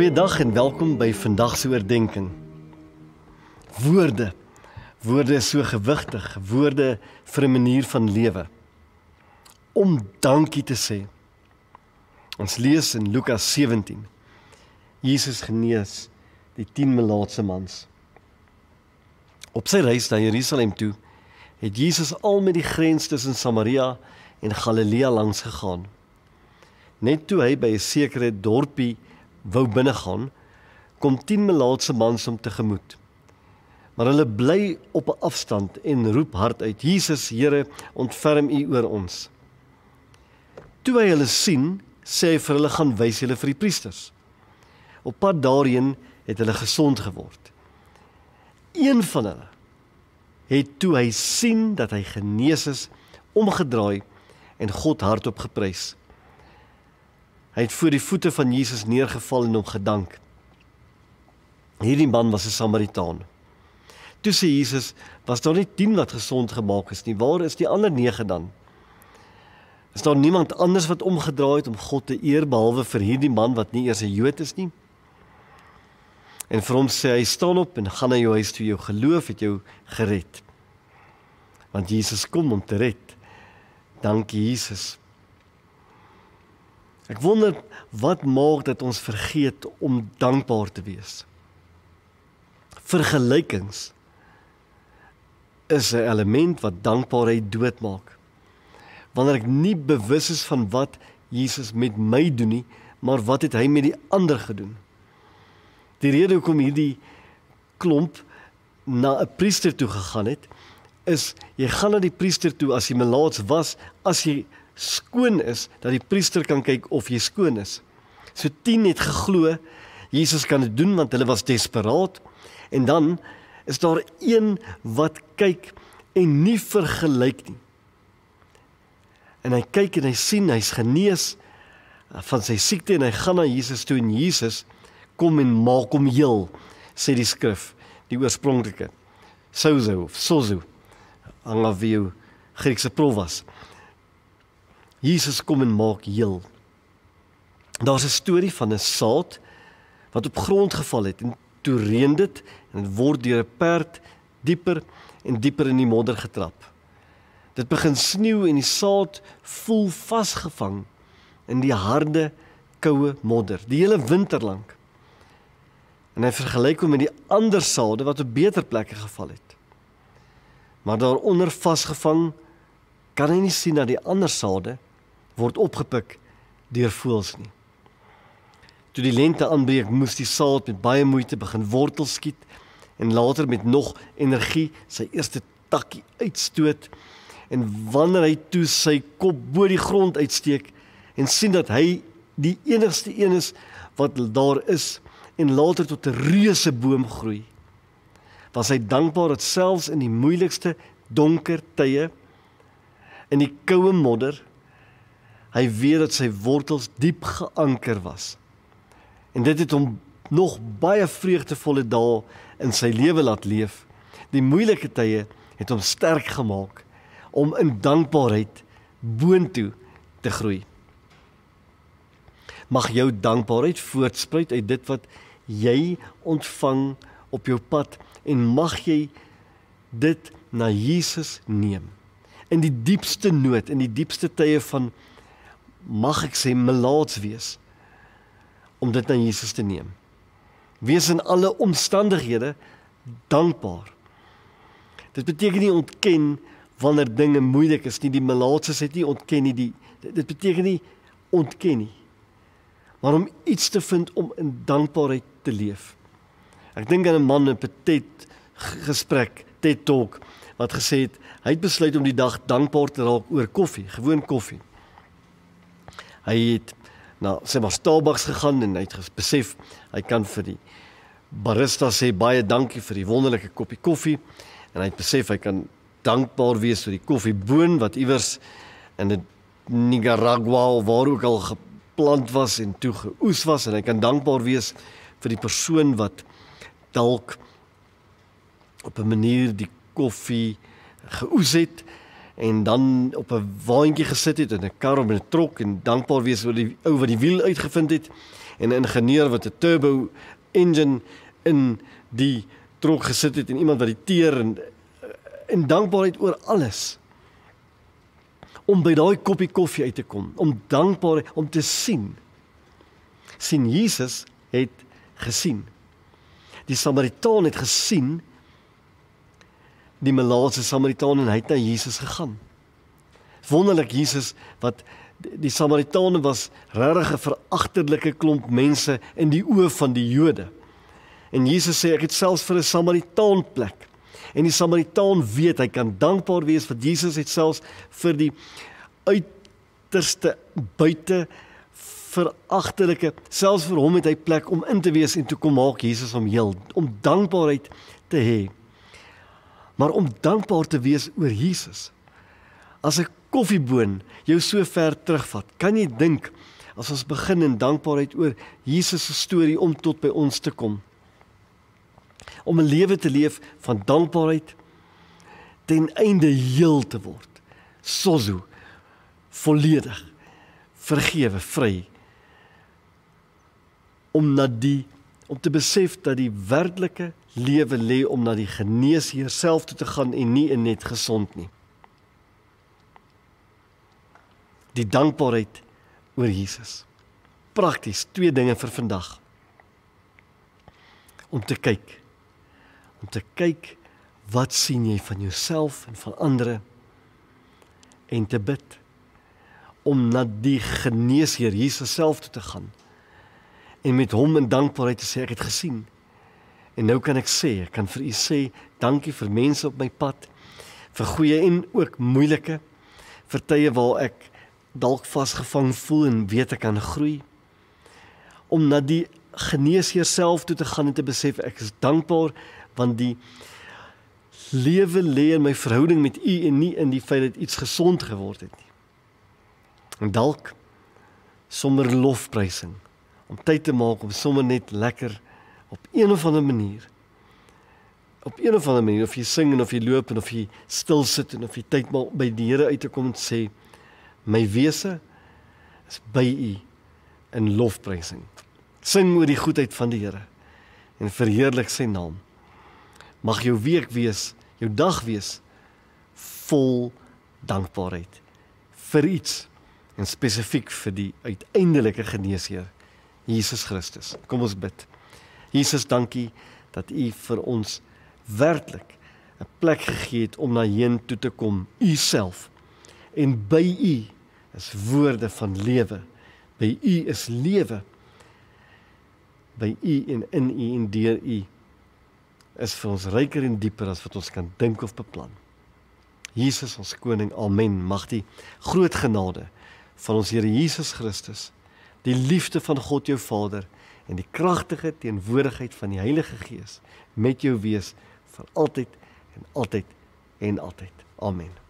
Goeiedag en welkom by vandag se oordeenking. Woorde. Woorde is so gewigtig, woorde vir 'n manier van lewe. Om dankie te sê. Ons lees in Lukas 17. Jesus genees die 10 melaatse mans. Op sy reis na Jerusalem toe, het Jesus al met die grens tussen Samaria en Galilea langs gegaan. Net toe hy by 'n sekere dorpie wou binnegaan, kom 10 melaatse mans hom tegemoet. Maar hulle bly op 'n afstand en roep hard uit: "Jesus, Here, ontferm U oor ons." Toe hy hulle sien, sê hy vir hulle: "Gaan wys julle vir die priesters." Op pad daarheen het hulle gesond geword. Een van hulle het toe hy sien dat hy genees is, omgedraai en God hardop geprys. Hy het voor die voete van Jesus neergeval en hom gedank. Hierdie man was 'n Samaritaan. Toe sê Jesus, was daar nie 10 wat gesond gemaak is nie. Waar is die ander 9 dan? Is daar niemand anders wat omgedraai het om God te eer behalwe vir hierdie man wat nie eers 'n Jood is nie? En vir hom sê hy staan op en gaan na jou huis toe. Jou geloof het jou gered. Want Jesus kom om te red. Dankie Jesus. Ek wonder wat maak dat ons vergeet om dankbaar te wees. Vergelykings is 'n element wat dankbaarheid doodmaak. Wanneer ek nie bewus is van wat Jesus met my doen nie, maar wat het hy met die ander gedoen? Die rede hoekom hierdie klomp na 'n priester toe gegaan het, is jy gaan na die priester toe as jy melaats was, as jy skoon is dat die priester kan kyk of jy skoon is. So 10 het geglo Jesus kan dit doen want hulle was desperaat en dan is daar een wat kyk en nie vergelyk nie. En hy kyk en hy sien hy's genees van sy siekte en hy gaan na Jesus toe en Jesus kom en maak hom heel sê die skrif die oorspronklike sozo of sozo hang af wie Griekse prof was. Jesus kom en maak heel. Daar's 'n storie van 'n saad wat op grond geval het en toe reën dit en dit word deur 'n perd dieper en dieper in die modder getrap. Dit begin sneeu en die saad voel vasgevang in die harde koue modder die hele winter lank. En hy vergelyk hom met die ander sade wat op beter plekke geval het. Maar daaronder vasgevang kan hy nie sien dat die ander sade word opgepik deur voëls nie. Toe die lente aanbreek, moes die saad met baie moeite begin wortel skiet en later met nog energie sy eerste takkie uitstoot en wanneer hy toe sy kop bo die grond uitsteek en sien dat hy die enigste een is wat daar is en later tot 'n reuse boom groei was hy dankbaar dat selfs in die moeilikste donker tye in die koue modder Hy weet dat sy wortels diep geanker was. En dit het hom nog baie vreugdevolle dae in sy lewe laat leef. Die moeilike tye het hom sterk gemaak om in dankbaarheid boontoe te groei. Mag jou dankbaarheid voortspruit uit dit wat jy ontvang op jou pad en mag jy dit na Jesus neem. In die diepste nood, in die diepste tye van mag ek sê melaats wees om dit na Jesus te neem. Wees in alle omstandighede dankbaar. Dit beteken nie ontken wanneer dinge moeilik is nie. Die melaatses het nie ontken nie die dit beteken nie ontken nie. Maar om iets te vind om in dankbaarheid te leef. Ek dink aan 'n man in 'n TED gesprek, TED Talk wat gesê het hy het besluit om die dag dankbaar te raak oor koffie, gewoon koffie. Hy het na sê maar Starbucks gegaan en hy het besef hy kan vir die barista sê baie dankie vir die wonderlike koppie koffie. En hy het besef hy kan dankbaar wees vir die koffieboon wat iewers in die Nicaragua waar ook al geplant was en toe geoes was en hy kan dankbaar wees vir die persoon wat dalk op 'n manier die koffie geoes het en dan op 'n waantjie gesit het in 'n kar of 'n trok en dankbaar wees oor die ou wat die wiel uitgevind het. En 'n ingenieur wat 'n turbo engine in die trok gesit het en iemand wat die teer en en dankbaarheid oor alles om by daai koppie koffie uit te kom om dankbaar om te sien. Sien Jesus het gesien. Die Samaritaan het gesien die Malaatse Samaritaan en hy het na Jesus gegaan. Wonderlik Jesus wat die Samaritane was regtig 'n veragterlike klomp mense in die oë van die Jode. En Jesus sê ek het selfs vir 'n Samaritaan plek. En die Samaritaan weet hy kan dankbaar wees vir Jesus het selfs vir die uiterste buite veragterlike selfs vir hom het hy plek om in te wees en toe kom maak Jesus hom heel om dankbaarheid te hê maar om dankbaar te wees oor Jesus. As 'n koffieboon jou so ver terugvat, kan jy dink as ons begin in dankbaarheid oor Jesus se storie om tot by ons te kom. Om 'n lewe te leef van dankbaarheid ten einde heel te word. Sozo volledig vergewe, vry. Om na die om te besef dat die werklike lewe lê om na die geneesheer self toe te gaan en nie net gesond nie. Die dankbaarheid oor Jesus. Prakties twee dinge vir vandag. Om te kyk. Om te kyk wat sien jy van jouself en van ander en te bid om na die geneesheer Jesus self toe te gaan en met hom in dankbaarheid te sê ek het gesien En nou kan ek sê, ek kan vir u sê, dankie vir mense op my pad, vir goeie en ook moeilike vir tye waar ek dalk vasgevang voel en weet ek kan groei. Om na die geneesheer self toe te gaan en te besef ek is dankbaar want die lewe lê in my verhouding met u en nie in die feit dat iets gesond geword het nie. En dalk sommer lofprysing om tyd te maak om sommer net lekker op een of ander manier op een of ander manier of jy sing en of jy loop en of jy stil sit en of jy tyd maak by die Here uit te kom en sê my wese is by u in lofprysing. Sing oor die goedheid van die Here en verheerlik sy naam. Mag jou week wees jou dag wees vol dankbaarheid vir iets en spesifiek vir die uiteindelike geneesheer Jesus Christus. Kom ons bid Jesus, dankie dat U vir ons werklik 'n plek gegee het om na heen toe te kom, U self. En by U is woorde van lewe. By U is lewe. By U en in U en deur U is vir ons ryker en dieper as wat ons kan dink of beplan. Jesus ons koning, amen. Mag die groot genade van ons Here Jesus Christus, die liefde van God jou Vader en die kragtige teenwoordigheid van die Heilige Gees met jou wees vir altyd en altyd en altyd. Amen.